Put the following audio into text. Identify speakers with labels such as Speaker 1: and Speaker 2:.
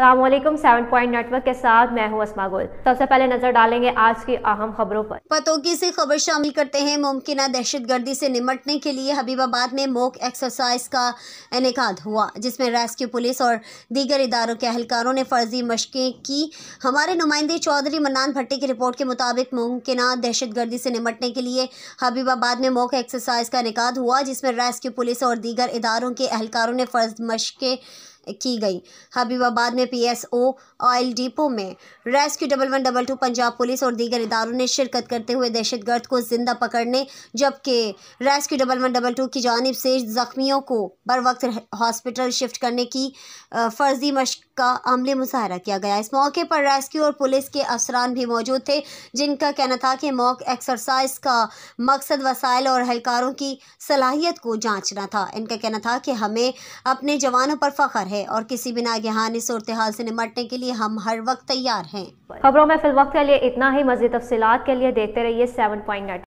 Speaker 1: السلام علیکم، seven point net work کے ساتھ میں ہوں اسما گل۔ سب سے پہلے نظر ڈالیں گے آج کی اہم خبروں پر۔
Speaker 2: پتوکی سے خبر شامل کرتے ہیں، ممکنہ دہشت گردی سے نمٹنے کے لیے حبیب آباد میں موک ایکسرسائز کا انعقاد ہوا، جس میں ریسکیو پولیس اور دیگر اداروں کے اہلکاروں نے فرضی مشقیں کی۔ ہمارے نمائندے چودھری منان بھٹی کی رپورٹ کے مطابق ممکنہ دہشت گردی سے نمٹنے کے لیے حبیب آباد میں موک ایکسرسائز کا انعقاد ہوا، جس میں ریسکیو پولیس اور دیگر اداروں کے اہلکاروں نے فرض مشقیں کی گئی۔ حبیب آباد میں P S O oil depot میں rescue double one double two Punjab police اور دیگر اداروں نے شرکت کرتے ہوئے دہشت گرد کو زندہ پکڑنے جبکہ rescue double one double two کی جانب سے زخمیوں کو بر وقت ہاسپٹل شفٹ کرنے کی فرضی مشق کا عملی مظاہرہ کیا گیا۔ اس موقع پر ریسکیو اور پولیس کے افسران بھی موجود تھے، جن کا کہنا تھا کہ موک ایکسرسائز کا مقصد وسائل اور اہلکاروں کی صلاحیت کو جانچنا تھا۔ ان کا کہنا تھا کہ ہمیں اپنے جوانوں پر فخر ہے اور کسی بھی ناگہانی صورتحال سے نمٹنے کے لیے ہم ہر وقت تیار ہیں۔
Speaker 1: خبروں میں فی الوقت کے لیے اتنا ہی، مزید تفصیلات کے لیے دیکھتے رہیے سیون پوائنٹ نیٹ